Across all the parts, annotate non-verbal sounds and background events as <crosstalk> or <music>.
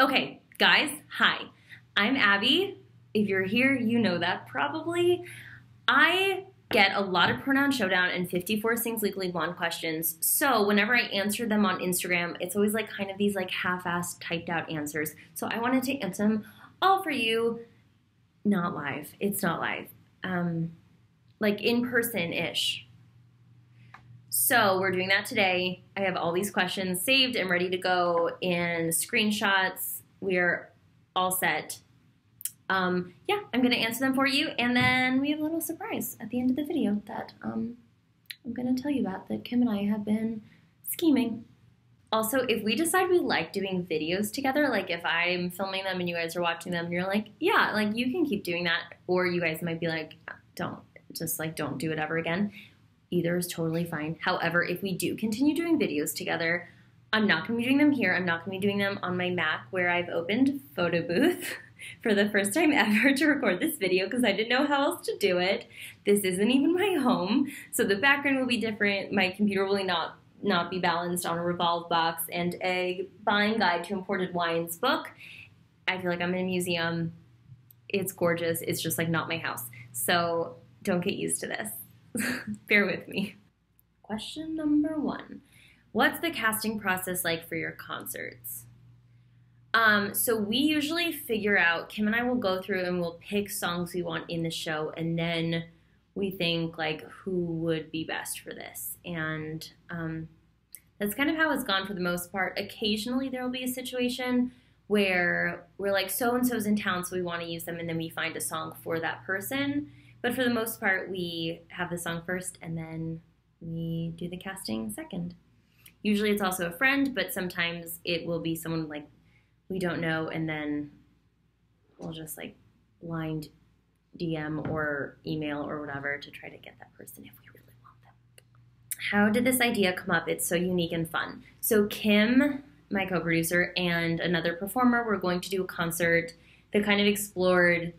Okay, guys, hi. I'm Abby. If you're here, you know that probably. I get a lot of pronoun showdown and 54 Sings Legally Blonde questions. So whenever I answer them on Instagram, it's always like kind of these like half-assed typed out answers. So I wanted to answer them all for you. Not live. It's not live. Um, like in person ish. So we're doing that today. I have all these questions saved and ready to go in screenshots. We're all set. Um, yeah, I'm going to answer them for you, and then we have a little surprise at the end of the video that um, I'm going to tell you about that Kim and I have been scheming. Also, if we decide we like doing videos together, like if I'm filming them and you guys are watching them, you're like, yeah, like you can keep doing that, or you guys might be like, don't, just like don't do it ever again. Either is totally fine. However, if we do continue doing videos together, I'm not going to be doing them here. I'm not going to be doing them on my Mac where I've opened Photo Booth <laughs> for the first time ever to record this video because I didn't know how else to do it. This isn't even my home, so the background will be different. My computer will not not be balanced on a revolve box and a buying guide to imported wines book. I feel like I'm in a museum. It's gorgeous. It's just like not my house. So don't get used to this. <laughs> Bear with me. Question number one What's the casting process like for your concerts? Um, so we usually figure out, Kim and I will go through and we'll pick songs we want in the show, and then we think like who would be best for this. And um, that's kind of how it's gone for the most part. Occasionally there will be a situation where we're like, so and so's in town, so we want to use them, and then we find a song for that person. But for the most part, we have the song first and then we do the casting second. Usually it's also a friend, but sometimes it will be someone like we don't know and then we'll just like blind DM or email or whatever to try to get that person if we really want them. How did this idea come up? It's so unique and fun. So Kim, my co-producer, and another performer were going to do a concert that kind of explored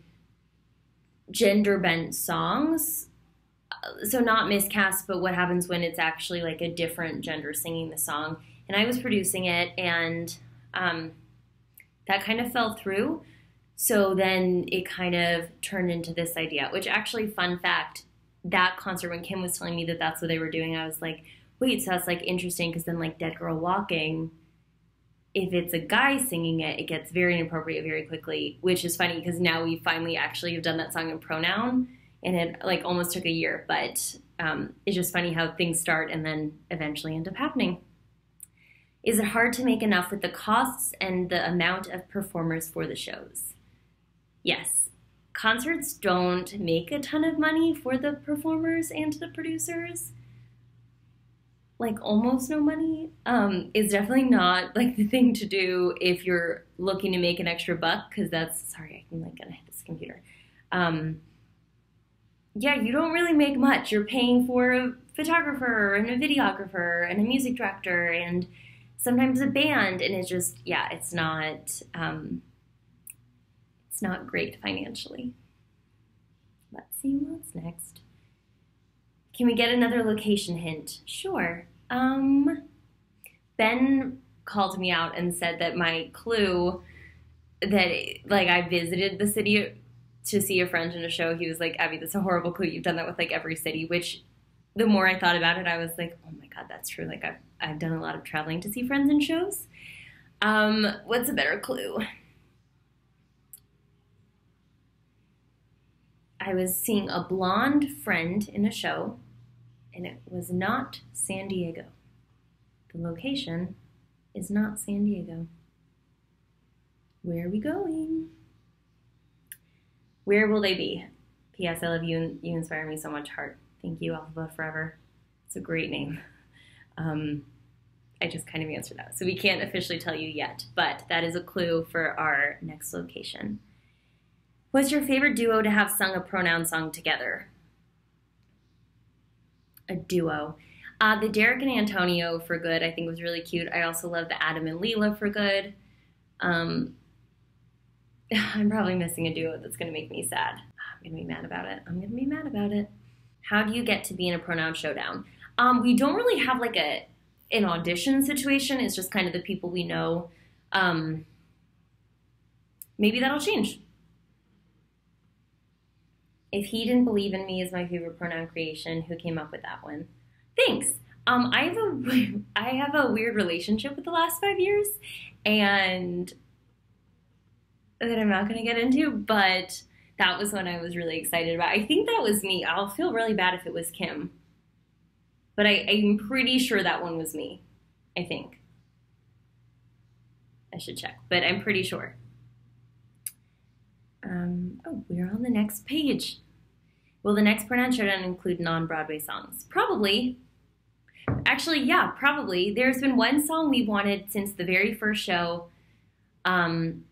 gender bent songs. So not miscast, but what happens when it's actually like a different gender singing the song. And I was producing it, and um, that kind of fell through. So then it kind of turned into this idea, which actually, fun fact, that concert when Kim was telling me that that's what they were doing, I was like, wait, so that's like interesting because then like Dead Girl Walking if it's a guy singing it, it gets very inappropriate very quickly, which is funny because now we finally actually have done that song in pronoun, and it like almost took a year, but um, it's just funny how things start and then eventually end up happening. Is it hard to make enough with the costs and the amount of performers for the shows? Yes. Concerts don't make a ton of money for the performers and the producers like almost no money um, is definitely not like the thing to do if you're looking to make an extra buck because that's sorry I'm like gonna hit this computer. Um, yeah, you don't really make much. You're paying for a photographer and a videographer and a music director and sometimes a band, and it's just yeah, it's not um, it's not great financially. Let's see what's next. Can we get another location hint? Sure. Um, ben called me out and said that my clue that like I visited the city to see a friend in a show. He was like, Abby, that's a horrible clue. You've done that with like every city. Which, the more I thought about it, I was like, oh my god, that's true. Like I've I've done a lot of traveling to see friends in shows. Um, what's a better clue? I was seeing a blonde friend in a show and it was not San Diego. The location is not San Diego. Where are we going? Where will they be? P.S. I love you you inspire me so much. Heart. Thank you, Alpha Forever. It's a great name. <laughs> Um, I just kind of answered that. So we can't officially tell you yet, but that is a clue for our next location. What's your favorite duo to have sung a pronoun song together? A duo. Uh, the Derek and Antonio for good, I think was really cute. I also love the Adam and Leela for good. Um, <sighs> I'm probably missing a duo that's going to make me sad. I'm going to be mad about it. I'm going to be mad about it. How do you get to be in a pronoun showdown? Um, we don't really have like a an audition situation. It's just kind of the people we know. Um, maybe that'll change. If he didn't believe in me as my favorite pronoun creation, who came up with that one? Thanks. Um, I have a <laughs> I have a weird relationship with the last five years, and that I'm not going to get into, but that was one I was really excited about. I think that was me. I'll feel really bad if it was Kim, but I, I'm pretty sure that one was me. I think. I should check, but I'm pretty sure. Um, oh, we're on the next page. Will the next pronoun showdown include non Broadway songs? Probably. Actually, yeah, probably. There's been one song we've wanted since the very first show. Um,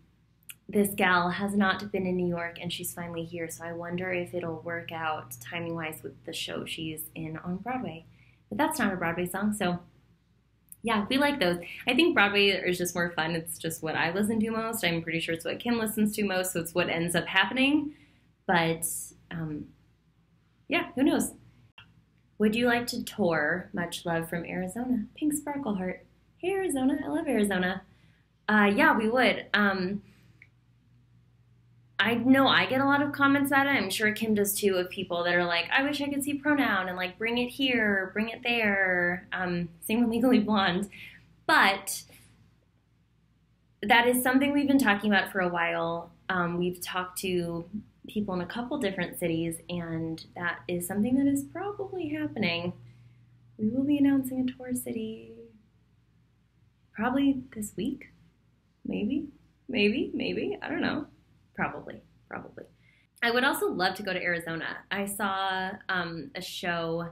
this gal has not been in New York and she's finally here, so I wonder if it'll work out timing wise with the show she's in on Broadway. But that's not a Broadway song, so yeah, we like those. I think Broadway is just more fun. It's just what I listen to most. I'm pretty sure it's what Kim listens to most, so it's what ends up happening. But um, yeah, who knows? Would you like to tour? Much love from Arizona. Pink Sparkle Heart. Hey, Arizona. I love Arizona. Uh, yeah, we would. Um, I know I get a lot of comments about it. I'm sure Kim does too of people that are like, I wish I could see pronoun and like bring it here, bring it there. Um, same with Legally Blonde. But that is something we've been talking about for a while. Um, we've talked to people in a couple different cities, and that is something that is probably happening. We will be announcing a tour city probably this week. Maybe, maybe, maybe. I don't know. Probably, probably. I would also love to go to Arizona. I saw um, a show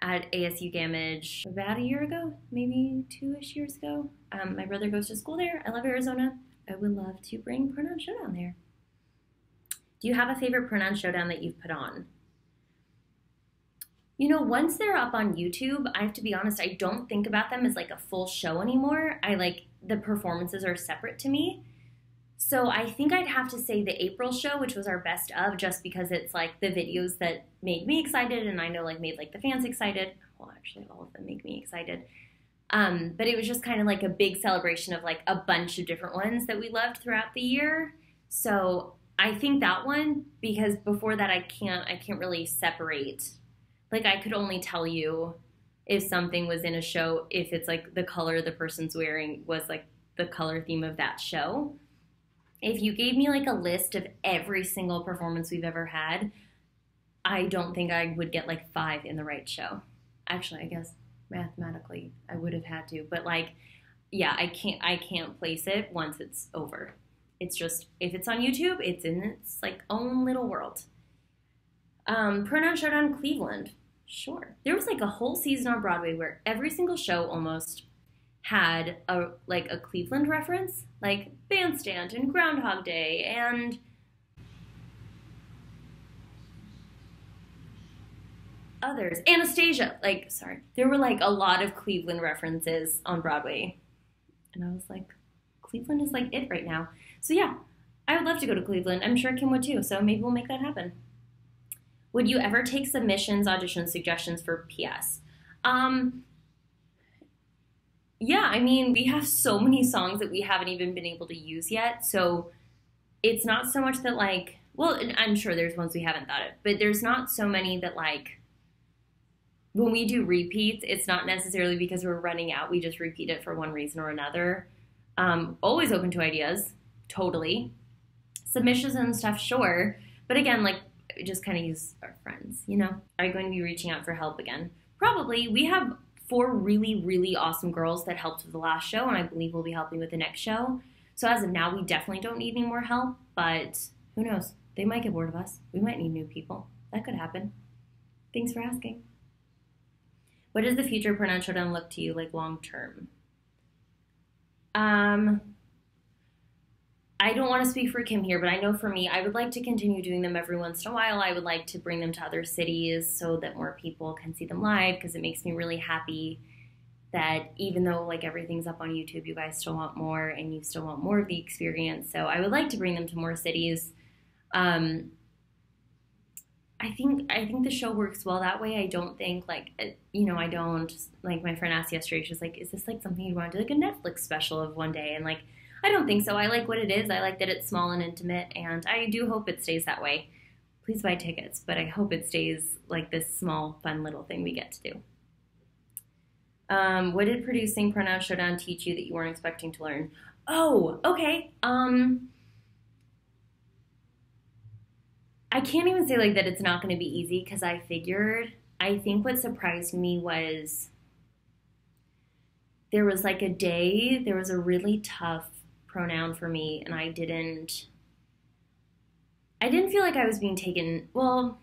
at ASU Gammage about a year ago, maybe two-ish years ago. Um, my brother goes to school there. I love Arizona. I would love to bring Pronoun Showdown there. Do you have a favorite Pronoun Showdown that you've put on? You know, once they're up on YouTube, I have to be honest, I don't think about them as like a full show anymore. I like the performances are separate to me. So I think I'd have to say the April show, which was our best of, just because it's like the videos that made me excited, and I know like made like the fans excited. Well, actually, all of them make me excited. Um, but it was just kind of like a big celebration of like a bunch of different ones that we loved throughout the year. So I think that one because before that I can't I can't really separate. Like I could only tell you if something was in a show if it's like the color the person's wearing was like the color theme of that show if you gave me like a list of every single performance we've ever had, I don't think I would get like five in the right show. Actually, I guess mathematically I would have had to, but like, yeah, I can't I can't place it once it's over. It's just if it's on YouTube, it's in its like own little world. Um, Pronoun Showdown Cleveland, sure. There was like a whole season on Broadway where every single show almost had a like a Cleveland reference, like Bandstand and Groundhog Day and others. Anastasia, like sorry, there were like a lot of Cleveland references on Broadway. And I was like, Cleveland is like it right now. So yeah, I would love to go to Cleveland. I'm sure Kim would too. So maybe we'll make that happen. Would you ever take submissions, audition suggestions for PS? Um, yeah, I mean, we have so many songs that we haven't even been able to use yet. So it's not so much that, like, well, I'm sure there's ones we haven't thought of, but there's not so many that, like, when we do repeats, it's not necessarily because we're running out. We just repeat it for one reason or another. Um, always open to ideas, totally. Submissions and stuff, sure. But again, like, just kind of use our friends, you know? Are you going to be reaching out for help again? Probably. We have four really, really awesome girls that helped with the last show, and I believe will be helping with the next show. So as of now, we definitely don't need any more help, but who knows? They might get bored of us. We might need new people. That could happen. Thanks for asking. What does the future of pronoun showdown look to you like long term? Um, I don't want to speak for Kim here, but I know for me, I would like to continue doing them every once in a while. I would like to bring them to other cities so that more people can see them live because it makes me really happy that even though like everything's up on YouTube, you guys still want more and you still want more of the experience. So I would like to bring them to more cities. Um, I think I think the show works well that way. I don't think like uh, you know I don't like my friend asked yesterday. She was like, "Is this like something you want to do like a Netflix special of one day?" And like I don't think so. I like what it is. I like that it's small and intimate, and I do hope it stays that way. Please buy tickets, but I hope it stays like this small, fun little thing we get to do. Um, what did producing Pronoun Showdown teach you that you weren't expecting to learn? Oh, okay. Um, I can't even say like that it's not going to be easy because I figured. I think what surprised me was there was like a day, there was a really tough pronoun for me, and I didn't. I didn't feel like I was being taken. Well,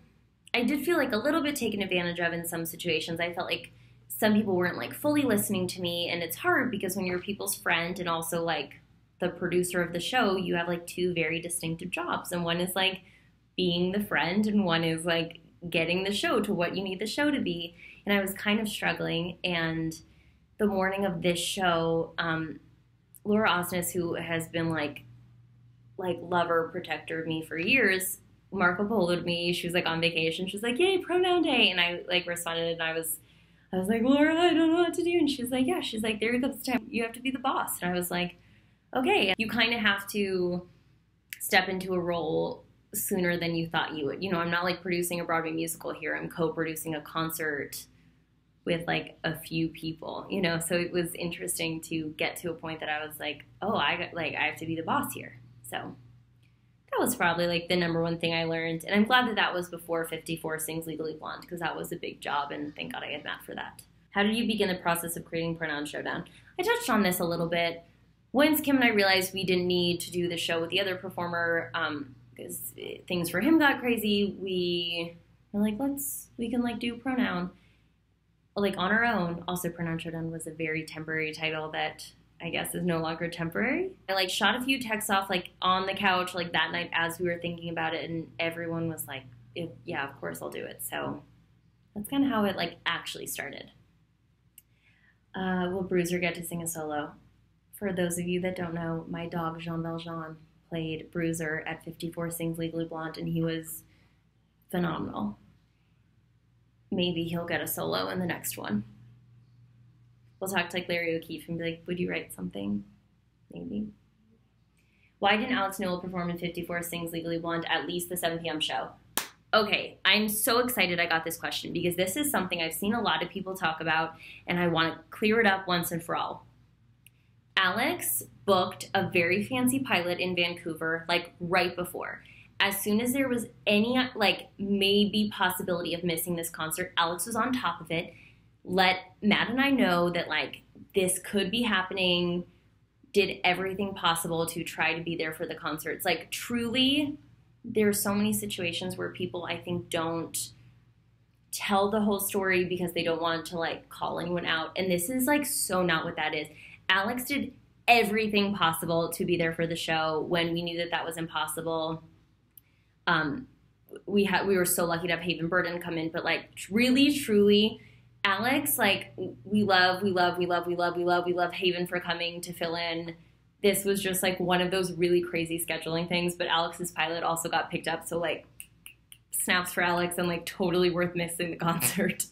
I did feel like a little bit taken advantage of in some situations. I felt like some people weren't like fully listening to me, and it's hard because when you're people's friend and also like the producer of the show, you have like two very distinctive jobs, and one is like being the friend, and one is like getting the show to what you need the show to be. And I was kind of struggling. And the morning of this show, um, Laura Osnes, who has been like like lover protector of me for years, Marco Poloed me. She was like on vacation. She was like, "Yay, pronoun day!" And I like responded, and I was, I was like, "Laura, I don't know what to do." And she was like, "Yeah." She's like, "There comes time you have to be the boss." And I was like, "Okay." You kind of have to step into a role sooner than you thought you would. You know, I'm not like producing a Broadway musical here. I'm co-producing a concert with like a few people, you know. So it was interesting to get to a point that I was like, "Oh, I got like I have to be the boss here." So that was probably like the number one thing I learned, and I'm glad that that was before 54 Sings Legally Blonde because that was a big job, and thank God I had Matt for that. How did you begin the process of creating Pronoun Showdown? I touched on this a little bit. Once Kim and I realized we didn't need to do the show with the other performer, um, because things for him got crazy, we were like, let's, we can like do pronoun like on our own. Also, pronoun showdown was a very temporary title that I guess is no longer temporary. I like shot a few texts off like on the couch like that night as we were thinking about it, and everyone was like, "Yeah, of course I'll do it." So that's kind of how it like actually started. Uh, will Bruiser get to sing a solo? For those of you that don't know, my dog Jean Valjean played Bruiser at 54 Sings Legally Blonde, and he was phenomenal. Maybe he'll get a solo in the next one. We'll talk to like Larry O'Keefe and be like, "Would you write something?" Maybe. Why didn't Alex Newell perform in 54 Sings Legally Blonde at least the 7 p.m. show? Okay, I'm so excited I got this question because this is something I've seen a lot of people talk about, and I want to clear it up once and for all. Alex booked a very fancy pilot in Vancouver, like right before. As soon as there was any, like, maybe possibility of missing this concert, Alex was on top of it. Let Matt and I know that, like, this could be happening, did everything possible to try to be there for the concerts. Like, truly, there are so many situations where people, I think, don't tell the whole story because they don't want to, like, call anyone out. And this is, like, so not what that is Alex did everything possible to be there for the show when we knew that that was impossible. Um, we had we were so lucky to have Haven Burton come in, but like really, truly, Alex, like we love, we love, we love, we love, we love, we love Haven for coming to fill in. This was just like one of those really crazy scheduling things, but Alex's pilot also got picked up, so like snaps for Alex and like totally worth missing the <laughs> concert.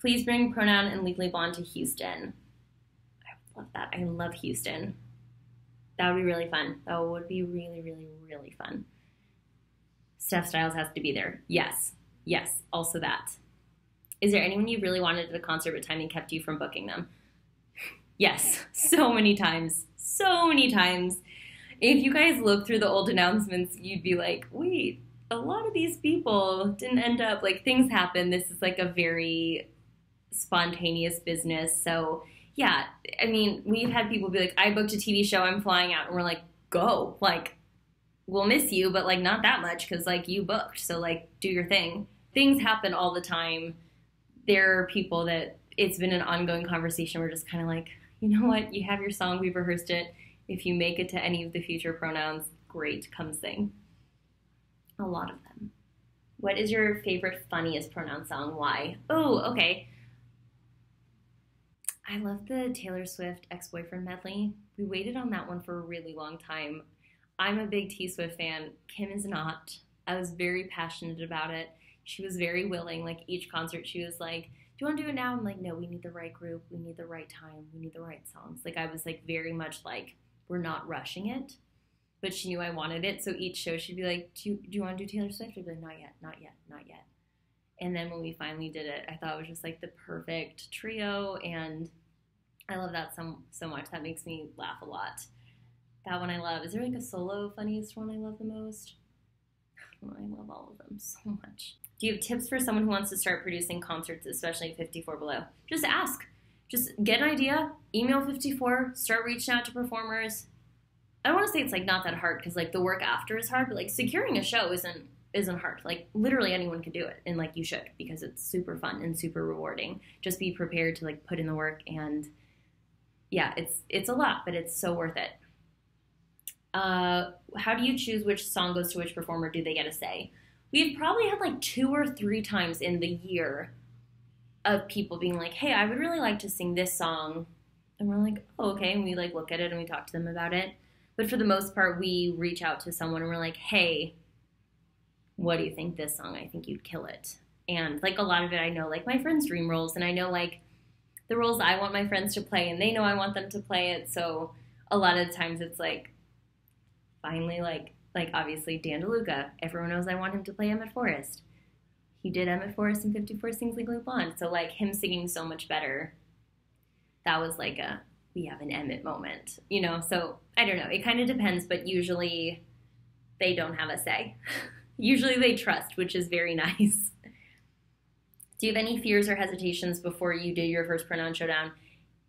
Please bring pronoun and legally blonde to Houston. I love that. I love Houston. That would be really fun. That would be really, really, really fun. Steph Styles has to be there. Yes. Yes. Also that. Is there anyone you really wanted at a concert but timing kept you from booking them? Yes. <laughs> So many times. So many times. If you guys look through the old announcements, you'd be like, wait, a lot of these people didn't end up like things happen. This is like a very spontaneous business. So yeah, I mean, we've had people be like, I booked a TV show, I'm flying out. And we're like, go. Like, we'll miss you, but like not that much because like you booked. So like, do your thing. Things happen all the time. There are people that it's been an ongoing conversation. We're just kind of like, you know what? You have your song, we've rehearsed it. If you make it to any of the future pronouns, great, come sing. A lot of them. What is your favorite, funniest pronoun song? Why? Oh, okay. I love the Taylor Swift ex boyfriend medley. We waited on that one for a really long time. I'm a big T Swift fan. Kim is not. I was very passionate about it. She was very willing. Like each concert, she was like, do you want to do it now? I'm like, no, we need the right group, we need the right time, we need the right songs. Like I was like very much like, we're not rushing it. But she knew I wanted it, so each show she'd be like, "Do you, do you want to do Taylor Swift?" I'd be like, "Not yet, not yet, not yet." And then when we finally did it, I thought it was just like the perfect trio, and I love that so so much. That makes me laugh a lot. That one I love. Is there like a solo funniest one I love the most? <sighs> I love all of them so much. Do you have tips for someone who wants to start producing concerts, especially 54 Below? Just ask. Just get an idea, email 54, start reaching out to performers. I don't want to say it's like not that hard because like the work after is hard, but like securing a show isn't isn't hard. Like literally anyone can do it, and like you should because it's super fun and super rewarding. Just be prepared to like put in the work, and yeah, it's it's a lot, but it's so worth it. Uh, how do you choose which song goes to which performer? Do they get a say? We've probably had like two or three times in the year of people being like, "Hey, I would really like to sing this song," and we're like, "Oh, okay," and we like look at it and we talk to them about it. But for the most part, we reach out to someone and we're like, "Hey, what do you think this song? I think you'd kill it." And like a lot of it, I know like my friends' dream roles, and I know like the roles I want my friends to play, and they know I want them to play it. So a lot of times, it's like finally like like obviously Dan DeLuca. Everyone knows I want him to play Emmett Forrest. He did Emmett Forrest in 54 Sings Legally Blonde. So like him singing so much better. That was like a we have an Emmett moment, you know. So I don't know. It kind of depends, but usually they don't have a say. <laughs> Mm-hmm. usually they trust, which is very <laughs> nice. Do you have any fears or hesitations before you did your first pronoun showdown?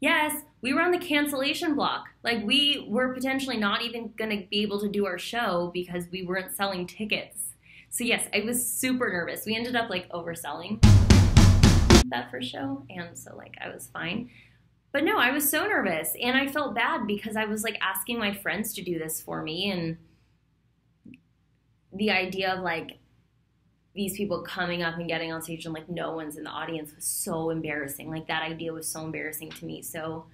Yes, we were on the cancellation block. Like we were potentially not even going to be able to do our show because we weren't selling tickets. So yes, I was super nervous. We ended up like overselling that first show and so like I was fine. But no, I was so nervous and I felt bad because I was like asking my friends to do this for me and the idea of like these people coming up and getting on stage and like no one's in the audience was so embarrassing. Like that idea was so embarrassing to me. So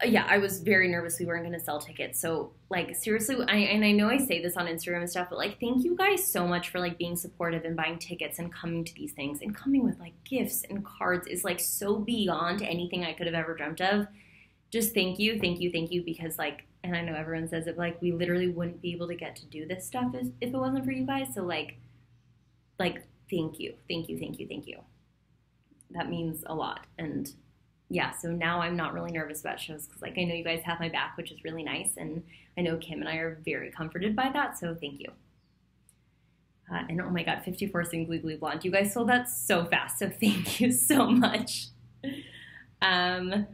uh, yeah, I was very nervous we weren't going to sell tickets. So like seriously, I, and I know I say this on Instagram and stuff, but like thank you guys so much for like being supportive and buying tickets and coming to these things and coming with like gifts and cards is like so beyond anything I could have ever dreamt of. Just thank you, thank you, thank you because like and I know everyone says it, but like we literally wouldn't be able to get to do this stuff if, if it wasn't for you guys. So like like thank you thank you thank you thank you. That means a lot. And yeah so now i'm not really nervous about shows because like i know you guys have my back which is really nice and i know kim and i are very comforted by that so thank you. Uh, and oh my god 54 sings legally blonde. You guys sold that so fast so thank you so much. <laughs> Um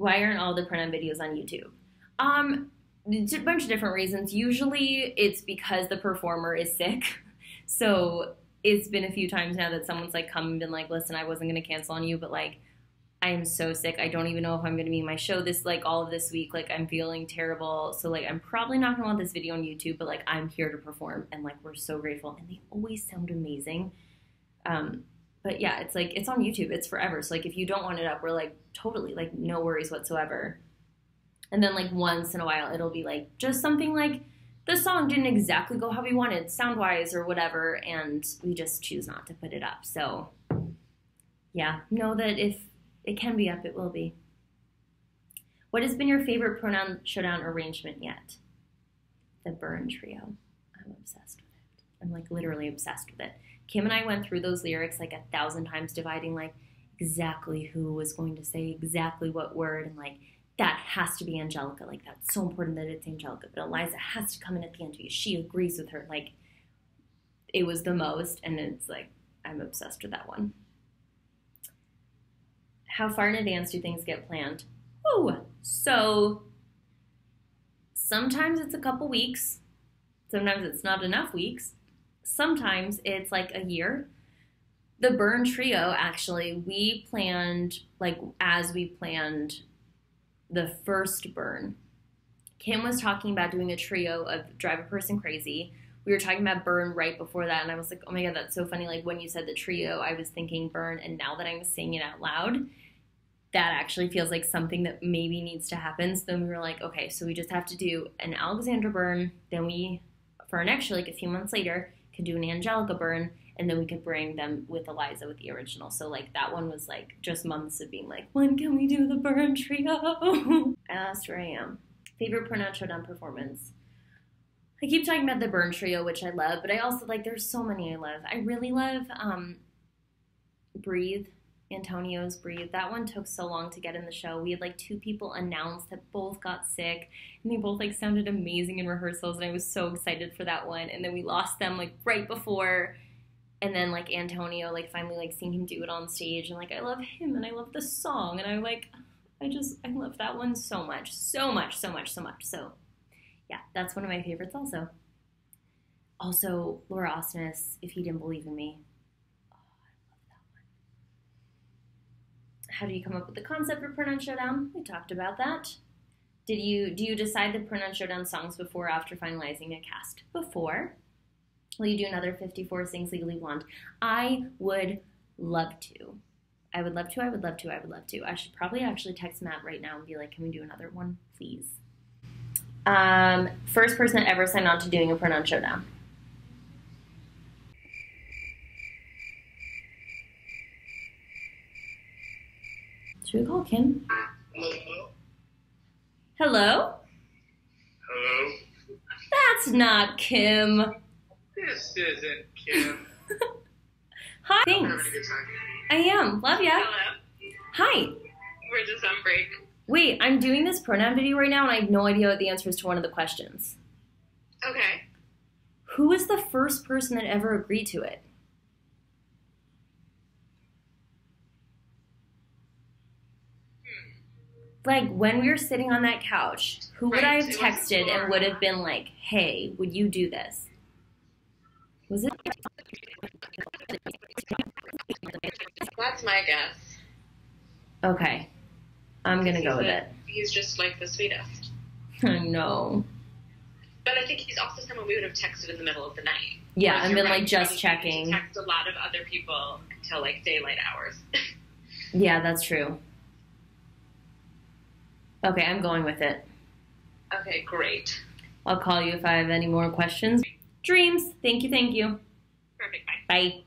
why aren't all the pronoun videos on youtube um a bunch of different reasons usually it's because the performer is sick <laughs> So it's been a few times now that someone's like come and been like, listen, I wasn't going to cancel on you, but like, I am so sick. I don't even know if I'm going to be in my show this, like, all of this week. Like, I'm feeling terrible. So, like, I'm probably not going to want this video on YouTube, but like, I'm here to perform. And like, we're so grateful. And they always sound amazing. Um, but yeah, it's like, it's on YouTube. It's forever. So, like, if you don't want it up, we're like, totally, like, no worries whatsoever. And then, like, once in a while, it'll be like, just something like, the song didn't exactly go how we wanted, sound wise or whatever, and we just choose not to put it up. So, yeah, know that if it can be up, it will be. What has been your favorite pronoun showdown arrangement yet? The Burn Trio. I'm obsessed with it. I'm like literally obsessed with it. Kim and I went through those lyrics like a thousand times, dividing like exactly who was going to say exactly what word and like that has to be Angelica. Like that's so important that it's Angelica. But Eliza has to come in at the end because she agrees with her. Like it was the most, and it's like I'm obsessed with that one. How far in advance do things get planned? Oh, so sometimes it's a couple weeks. Sometimes it's not enough weeks. Sometimes it's like a year. The Burn Trio, actually, we planned like as we planned the first burn. Kim was talking about doing a trio of Drive a Person Crazy. We were talking about Burn right before that, and I was like, oh my god, that's so funny. Like when you said the trio, I was thinking Burn, and now that I'm saying it out loud, that actually feels like something that maybe needs to happen. So then we were like, okay, so we just have to do an Alexandra Burn. Then we, for next show, like a few months later, do an Angelica burn, and then we could bring them with Eliza with the original. So like that one was like just months of being like, when can we do the burn trio? <laughs> and that's where I am. Favorite pronoun showdown performance. I keep talking about the burn trio, which I love, but I also like there's so many I love. I really love um, Breathe, Antonio's Breathe. That one took so long to get in the show. We had like two people announced that both got sick, and they both like sounded amazing in rehearsals, and I was so excited for that one. And then we lost them like right before, and then like Antonio, like finally like seeing him do it on stage, and like I love him and I love the song, and I like I just I love that one so much, so much, so much, so much. So yeah, that's one of my favorites also. Also, Laura Osnes, if he didn't believe in me. Oh, I love that one. How do you come up with the concept for Pronoun Showdown? We talked about that. Did you do you decide the Pronoun Showdown songs before or after finalizing a cast? Before. Will you do another 54 Sings Legally Blonde? I would love to. I would love to, I would love to, I would love to. I should probably actually text Matt right now and be like, can we do another one, please? Um, first person that ever signed on to doing a pronoun showdown. Should we call Kim? Hello? Hello? Hello? That's not Kim. This isn't Kim. <laughs> Hi. Thanks. having a good time. I am. Love ya. Hello. Hi. We're just on break. Wait, I'm doing this pronoun video right now and I have no idea what the answer is to one of the questions. Okay. Who was the first person that ever agreed to it? Like when we were sitting on that couch, who would I have texted and would have been like, "Hey, would you do this?" Was it? That's my guess. Okay, I'm gonna go with a- it. He's just like the sweetest. <laughs> I know. But I think he's also someone we would have texted in the middle of the night. Yeah, you're been right, like just checking. Text a lot of other people until like daylight hours. <laughs> Yeah, that's true. Okay, I'm going with it. okay, great. I'll call you if I have any more questions. Dreams. Thank you, thank you. Perfect. Bye. Bye.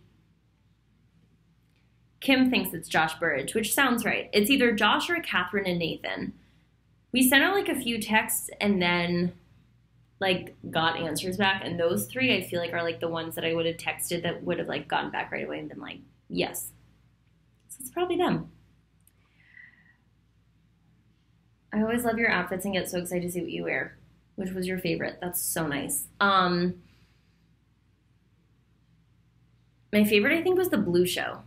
Kim thinks it's Josh Burridge, which sounds right. It's either Josh or Catherine and Nathan. We sent out like a few texts and then like got answers back, and those three I feel like are like the ones that I would have texted that would have like gotten back right away and been like, yes. So it's probably them. I always love your outfits and get so excited to see what you wear. Which was your favorite? That's so nice. Um, my favorite, I think, was the blue show.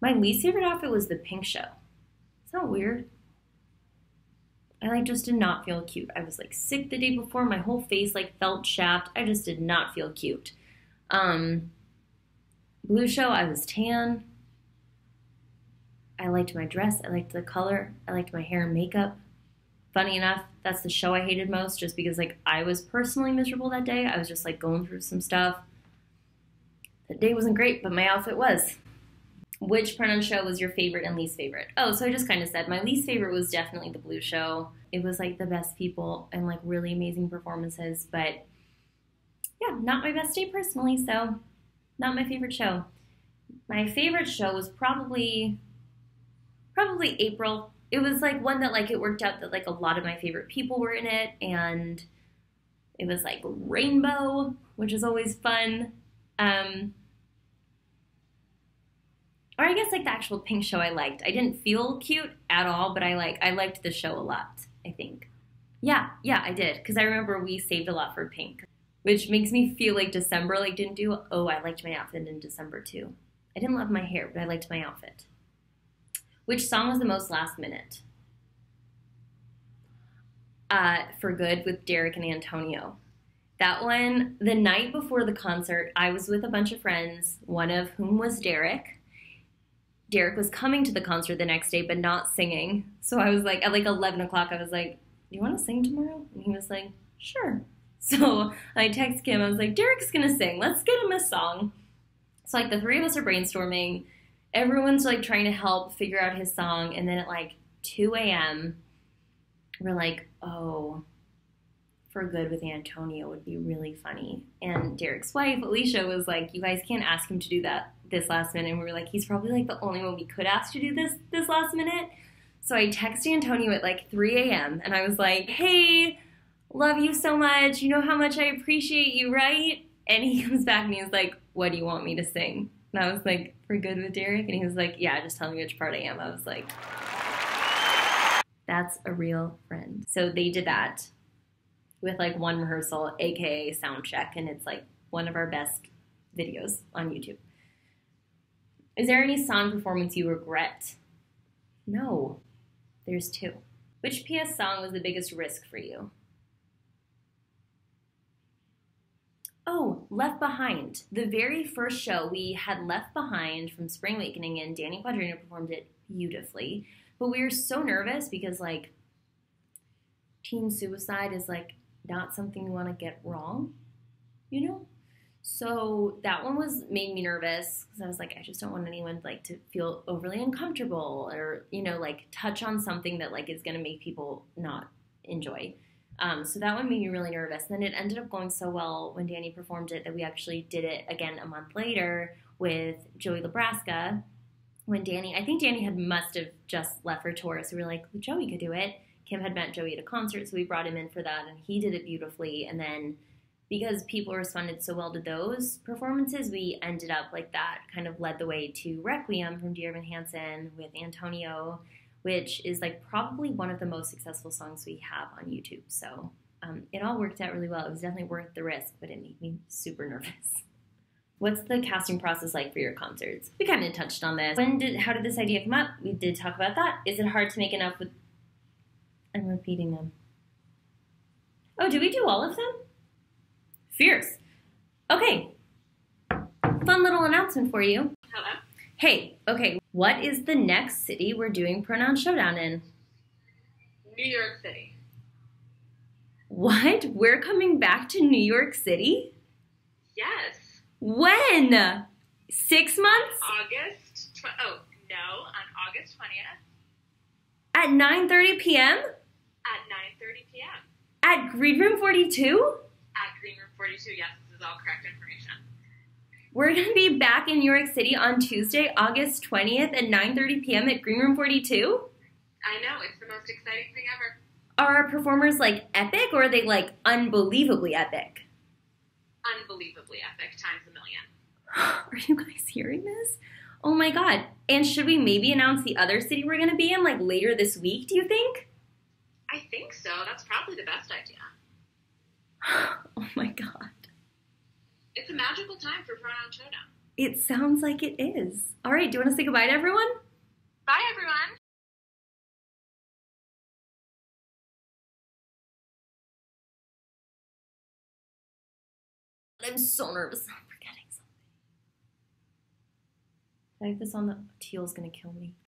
My least favorite outfit was the pink show. It's not weird. I like just did not feel cute. I was like sick the day before. My whole face like felt chapped. I just did not feel cute. Um, blue show, I was tan. I liked my dress. I liked the color. I liked my hair and makeup. Funny enough, that's the show I hated most just because like I was personally miserable that day. I was just like going through some stuff. That day wasn't great, but my outfit was. Which pronoun show was your favorite and least favorite? Oh, so I just kind of said my least favorite was definitely the Blue Show. It was like the best people and like really amazing performances, but yeah, not my best day personally, so not my favorite show. My favorite show was probably probably April. It was like one that like it worked out that like a lot of my favorite people were in it and it was like rainbow, which is always fun. Um or I guess like the actual pink show I liked. I didn't feel cute at all, but I like I liked the show a lot, I think. Yeah, yeah, I did cuz I remember we saved a lot for pink, which makes me feel like December like didn't do oh, I liked my outfit in December too. I didn't love my hair, but I liked my outfit. Which song was the most last minute? Uh, for Good with Derek and Antonio. That one, the night before the concert, I was with a bunch of friends, one of whom was Derek. Derek was coming to the concert the next day, but not singing. So I was like, at like 11 o'clock, I was like, Do you want to sing tomorrow? And he was like, Sure. <laughs> So I texted him, I was like, Derek's gonna sing. Let's get him a song. So like the three of us are brainstorming. Everyone's like trying to help figure out his song, and then at like 2 a.m., we're like, oh, for good with Antonio would be really funny. And Derek's wife, Alicia, was like, You guys can't ask him to do that this last minute. And we were like, He's probably like the only one we could ask to do this this last minute. So I texted Antonio at like 3 a.m. and I was like, Hey, love you so much. You know how much I appreciate you, right? And he <laughs> comes back and he's like, What do you want me to sing? And I was like, For good with Derek? And he was like, Yeah, just tell me which part I am. I was like, That's a real friend. So they did that with like one rehearsal, aka sound check, and it's like one of our best videos on YouTube. Is there any song performance you regret? No. There's two. Which PS song was the biggest risk for you? Oh, Left Behind. The very first show we had Left Behind from Spring Awakening, and Danny Quadrino performed it beautifully. But we were so nervous because, like, teen suicide is like not something you want to get wrong, you know? So that one was made me nervous because I was like, I just don't want anyone like to feel overly uncomfortable or you know like touch on something that like is going to make people not enjoy. Um, so that one made me really nervous. And then it ended up going so well when Danny performed it that we actually did it again a month later with Joey Nebraska. When Danny, I think Danny had must have just left for tour, so we were like, well, Joey could do it. Kim had met Joey at a concert, so we brought him in for that, and he did it beautifully. And then because people responded so well to those performances, we ended up like that kind of led the way to Requiem from Dear Evan Hansen with Antonio, which is like probably one of the most successful songs we have on YouTube. So um, it all worked out really well. It was definitely worth the risk, but it made me super nervous. <laughs> What's the casting process like for your concerts? We kind of touched on this. When did how did this idea come up? We did talk about that. Is it hard to make enough with I'm repeating them. Oh, do we do all of them? Fierce. Okay. Fun little announcement for you. Hello? Hey, okay, what is the next city we're doing Pronoun Showdown in? New York City. What? We're coming back to New York City? Yes. When? Six months? August. Tw- oh, no, on August 20th At 9.30 p.m.? at 9.30 p.m. At Green Room 42? At Green Room 42. Yes, this is all correct information. We're gonna be back in New York City on Tuesday, August 20th at 9.30 p.m. at Green Room 42? I know, it's the most exciting thing ever. Are our performers like epic or are they like unbelievably epic? Unbelievably epic, times a million. <sighs> Are you guys hearing this? Oh my god. And should we maybe announce the other city we're gonna be in like later this week, do you think? I think so. That's probably the best idea. <sighs> oh my god. It's a magical time for Pronoun Showdown. It sounds like it is. All right, do you want to say goodbye to everyone? Bye, everyone. I'm so nervous. I'm forgetting something. I have this on the teal's gonna kill me.